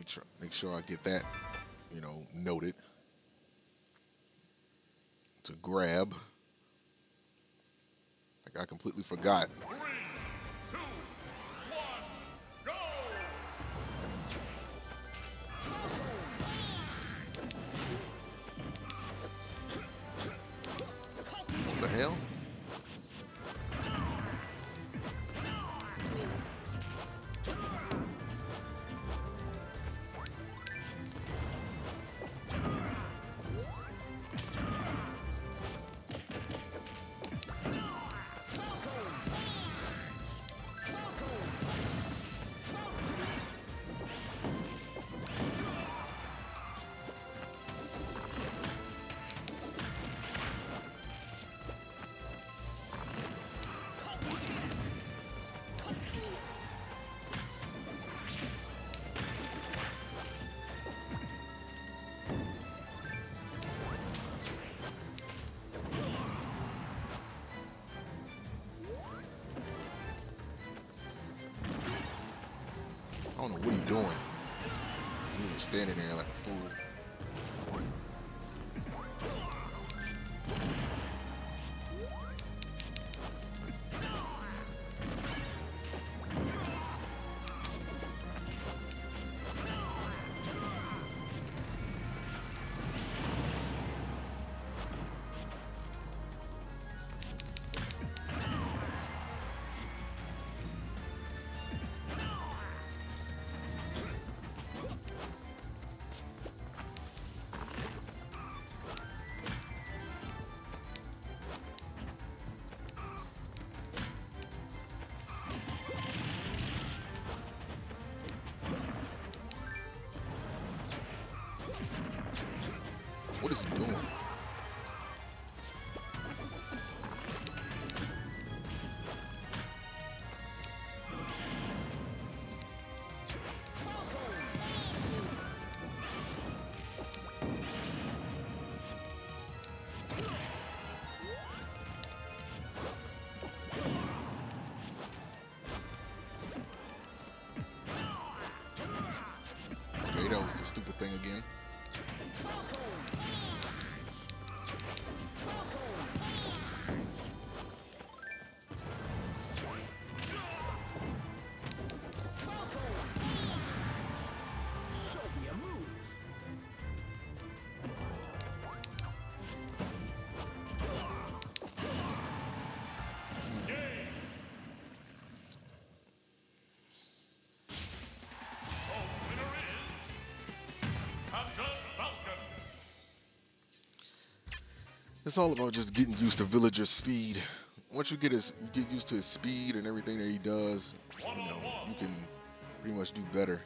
me make sure I get that, you know, noted. To grab. Like I completely forgot. What the hell? I don't know what he's doing. Was standing there like a fool. What is he doing? Okay, that was the stupid thing again. It's all about just getting used to Villager's speed. Once you get his, get used to his speed and everything that he does, you know, you can pretty much do better.